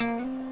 Música